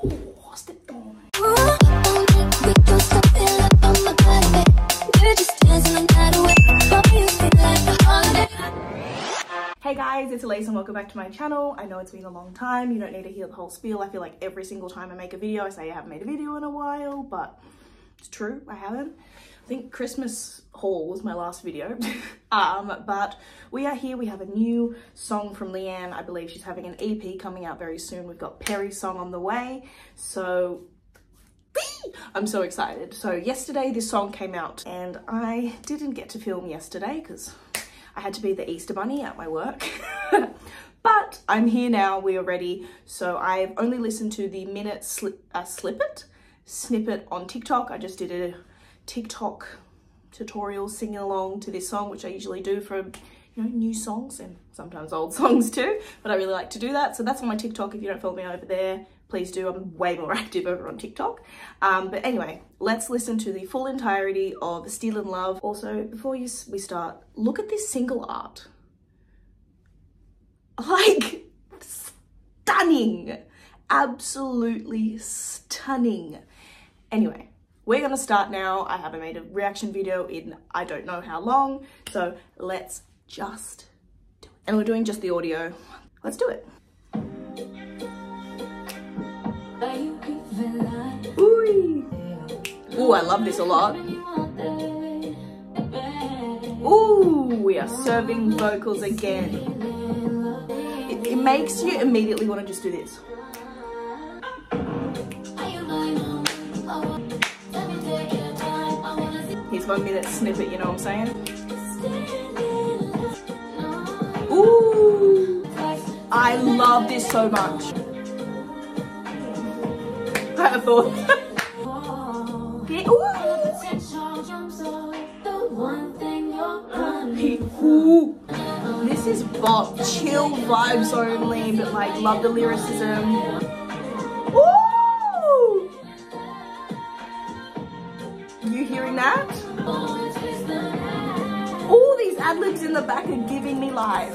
Hey guys, it's Elise and welcome back to my channel. I know it's been a long time. You don't need to hear the whole spiel. I feel like every single time I make a video, I say I haven't made a video in a while, but it's true, I haven't. I think Christmas haul was my last video. um, but we are here. We have a new song from Leigh-Anne. I believe she's having an EP coming out very soon. We've got Perrie's song on the way. So I'm so excited. So yesterday this song came out and I didn't get to film yesterday because I had to be the Easter Bunny at my work. but I'm here now, we are ready. So I've only listened to the minute slip, uh, snippet, snippet on TikTok. I just did a TikTok tutorial singing along to this song, which I usually do for you know, new songs and sometimes old songs too, but I really like to do that. So that's on my TikTok. If you don't follow me over there, please do. I'm way more active over on TikTok. Um, but anyway, let's listen to the full entirety of Stealin' Love. Also, before you, we start, look at this single art. Like, stunning. Absolutely stunning. Anyway, we're gonna start now. I haven't made a reaction video in I don't know how long, so let's just do it. And we're doing just the audio. Let's do it. Ooh. Ooh, I love this a lot. Ooh, we are serving vocals again. It, it makes you immediately want to just do this. Here's one minute snippet, you know what I'm saying? Ooh, I love this so much. I thought. yeah, ooh. This is bop, chill vibes only, but like love the lyricism. Ooh! You hearing that? Libs in the back are giving me life.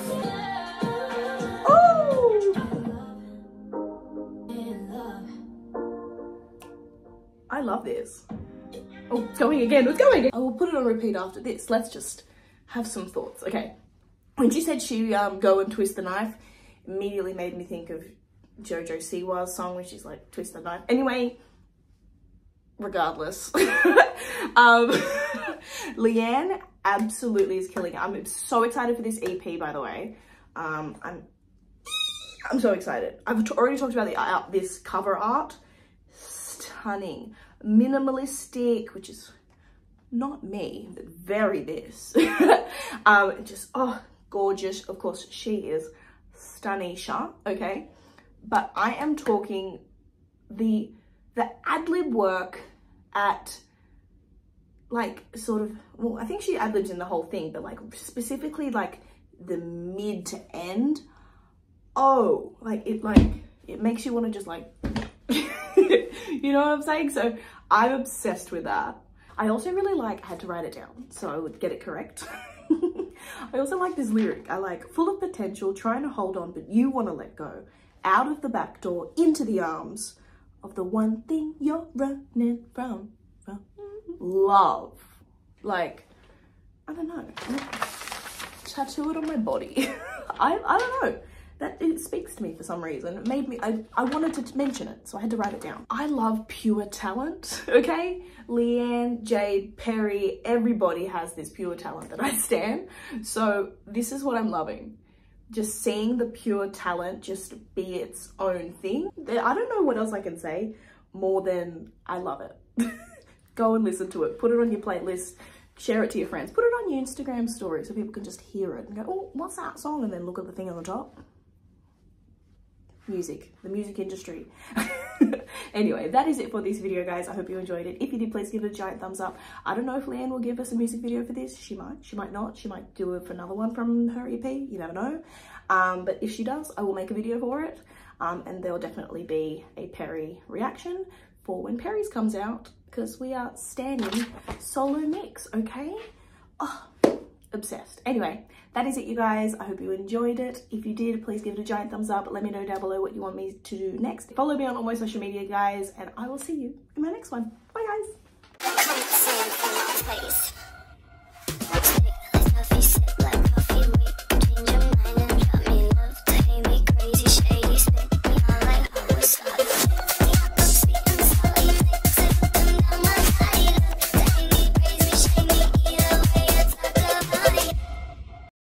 I love this. Oh, it's going again, it's going again. I will put it on repeat after this. Let's just have some thoughts. Okay. When she said she um, go and twist the knife, immediately made me think of Jojo Siwa's song where she's like, twist the knife. Anyway, regardless. um, Leigh-Anne absolutely is killing it. I'm so excited for this EP, by the way. Um, I'm I'm so excited. I've already talked about the uh, this cover art. Stunning minimalistic, which is not me, but very this. um, just, oh, gorgeous. Of course, she is stunnisha, okay? But I am talking the, the ad-lib work at like sort of, well, I think she ad-libs in the whole thing, but like specifically like the mid to end. Oh, like it like, it makes you want to just like you know what I'm saying? So I'm obsessed with that. I also really like, I had to write it down so I would get it correct. I also like this lyric. I like full of potential, trying to hold on, but you want to let go. Out of the back door, into the arms of the one thing you're running from. from. Love. Like, I don't know. Tattoo it on my body. I, I don't know that it speaks to me for some reason. It made me, I, I wanted to mention it, so I had to write it down. I love pure talent, okay? Leigh-Anne, Jade, Perrie, everybody has this pure talent that I stand. So this is what I'm loving. Just seeing the pure talent just be its own thing. I don't know what else I can say more than I love it. Go and listen to it. Put it on your playlist share it to your friends. Put it on your Instagram story so people can just hear it and go, oh, what's that song? And then look at the thing on the top music, the music industry. anyway, that is it for this video, guys. I hope you enjoyed it. If you did, please give it a giant thumbs up. I don't know if Leigh-Anne will give us a music video for this. She might, she might not. She might do it for another one from her EP. You never know. Um, but if she does, I will make a video for it. Um, and there'll definitely be a Perrie reaction for when Perrie's comes out because we are standing solo mix, okay? Oh, obsessed. Anyway, that is it, you guys. I hope you enjoyed it. If you did, please give it a giant thumbs up. Let me know down below what you want me to do next. Follow me on all my social media, guys, and I will see you in my next one. Bye, guys.